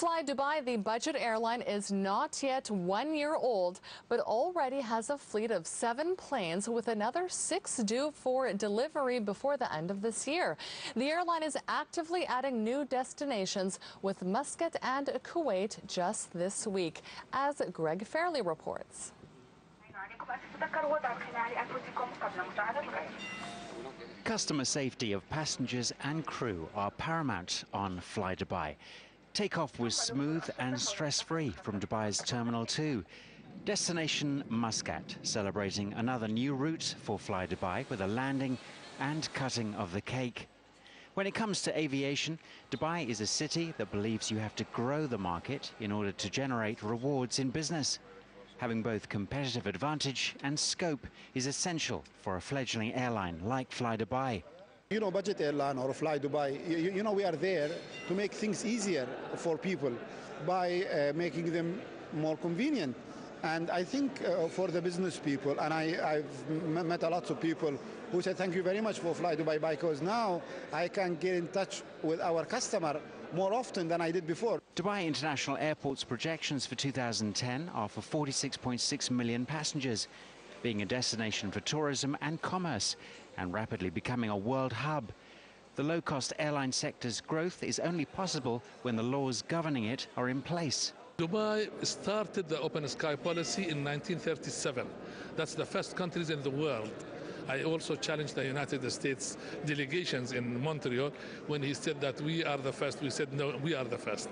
Fly Dubai, the budget airline, is not yet one year old, but already has a fleet of seven planes with another six due for delivery before the end of this year. The airline is actively adding new destinations with Muscat and Kuwait just this week, as Greg Fairley reports. Customer safety of passengers and crew are paramount on Fly Dubai. Takeoff was smooth and stress-free from Dubai's Terminal 2. Destination Muscat, celebrating another new route for Fly Dubai with a landing and cutting of the cake. When it comes to aviation, Dubai is a city that believes you have to grow the market in order to generate rewards in business. Having both competitive advantage and scope is essential for a fledgling airline like Fly Dubai. You know, budget airline or Fly Dubai, you, you know, we are there to make things easier for people by uh, making them more convenient. And I think uh, for the business people, and I, have met a lot of people who said thank you very much for Fly Dubai because now I can get in touch with our customer more often than I did before. Dubai International Airport's projections for 2010 are for 46.6 million passengers, being a destination for tourism and commerce, and rapidly becoming a world hub. The low-cost airline sector's growth is only possible when the laws governing it are in place. Dubai started the open sky policy in 1937. That's the first countries in the world I also challenged the United States delegations in Montreal when he said that we are the first. We said, no, we are the first.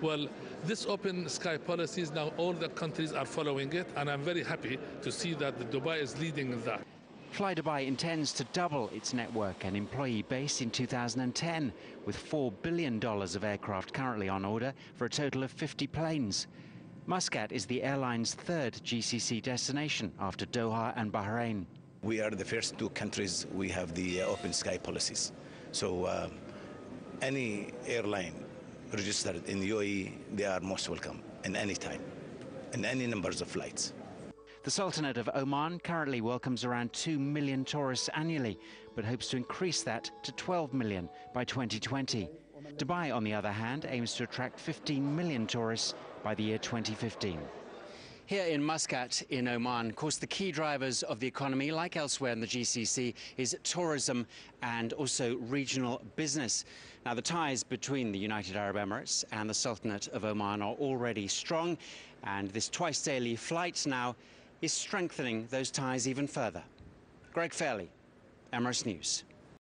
Well, this open sky policy is now all the countries are following it, and I'm very happy to see that Dubai is leading that. Fly Dubai intends to double its network and employee base in 2010, with $4 billion of aircraft currently on order for a total of 50 planes. Muscat is the airline's third GCC destination after Doha and Bahrain. We are the first two countries we have the uh, open sky policies. So uh, any airline registered in the UAE, they are most welcome in any time, in any numbers of flights. The Sultanate of Oman currently welcomes around 2 million tourists annually, but hopes to increase that to 12 million by 2020. Dubai, on the other hand, aims to attract 15 million tourists by the year 2015. Here in Muscat in Oman, of course, the key drivers of the economy, like elsewhere in the GCC, is tourism and also regional business. Now, the ties between the United Arab Emirates and the Sultanate of Oman are already strong, and this twice daily flight now is strengthening those ties even further. Greg Fairley, Emirates News.